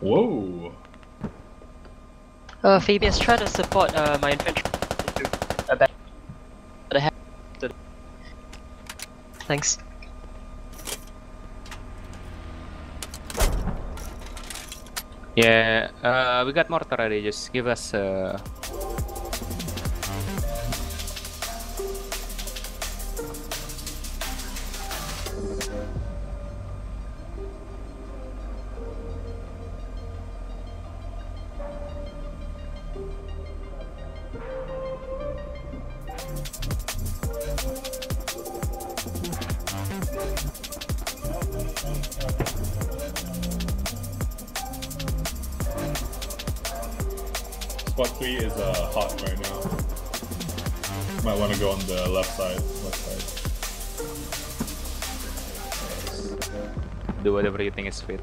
Whoa! Uh, Fabius, try to support uh, my infantry. Thanks. Yeah, uh, we got mortar already. just give us uh, Squad 3 is uh, hot right now. Might want to go on the left side. Left side. Do whatever you think is fit.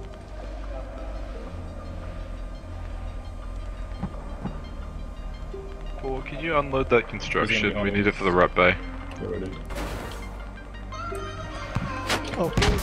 Well, can you unload that construction? We need it for the rat bay. Get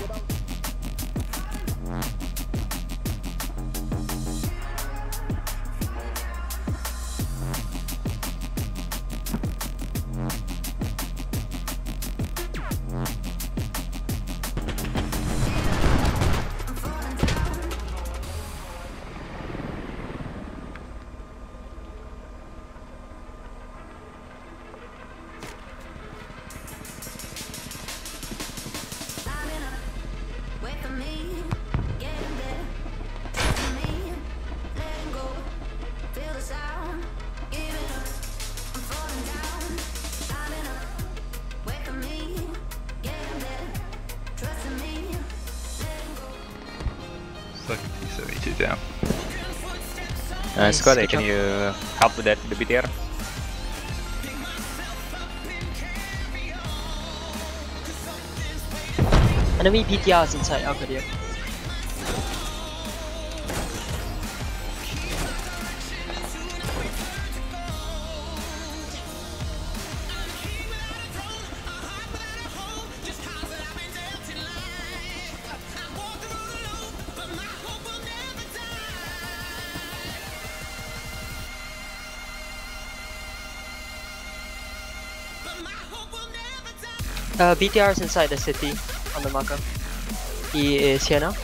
T72 down. Uh, Squad, can job. you help with that the BTR? Enemy BTRs inside Alcadia. Uh, BTR is inside the city on the marker. He is here now.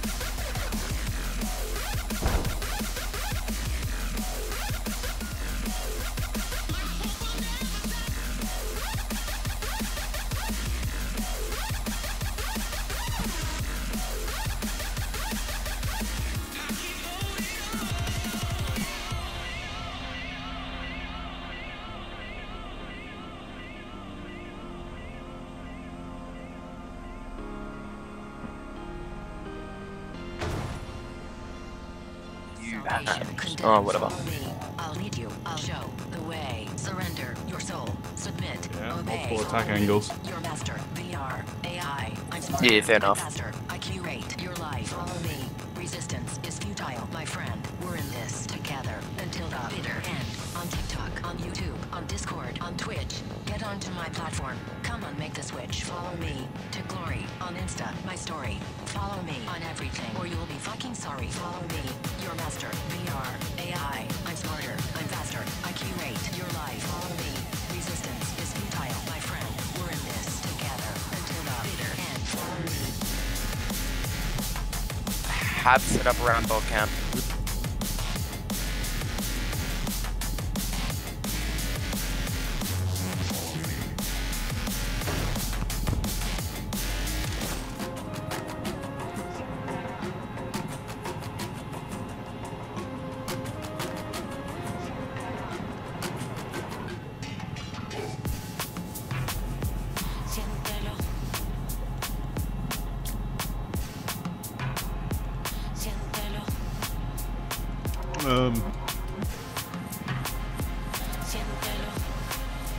Oh, whatever. Follow me. I'll lead you. I'll show the way. Surrender your soul. Submit. Yeah, obey. multiple attack angles. Your master. VR. AI. I'm smarter. Yeah, fair enough. Faster. I curate your life. Follow me. Resistance is futile, my friend. We're in this together until the bitter end. On TikTok, on YouTube, on Discord, on Twitch. Get onto my platform. Come on, make the switch. Follow me to glory. On Insta, my story. Follow me on everything, or you'll be fucking sorry. Follow me. Your master. VR. AI. I'm smarter. I'm faster. I curate your life. Follow me. Resistance is futile, my friend. We're in this together until the bitter end. Follow me. Set up around boat camp.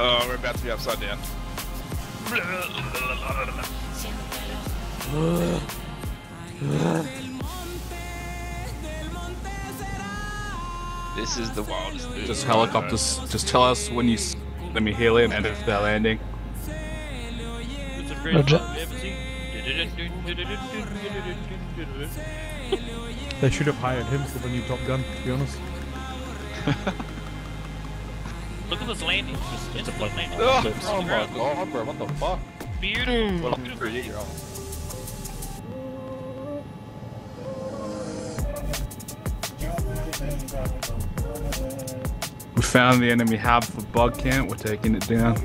Oh, we're about to be upside down. This is the wildest move. just helicopters. Just tell us when you let me heal in and if they're landing. Roger. They should have hired him for the new Top Gun, to be honest. Look at those landings. Just it's a flip landing. Oh, oh my god, bro. What the fuck? Beautiful. Well, beautiful. We found the enemy half of a bug camp. We're taking it down.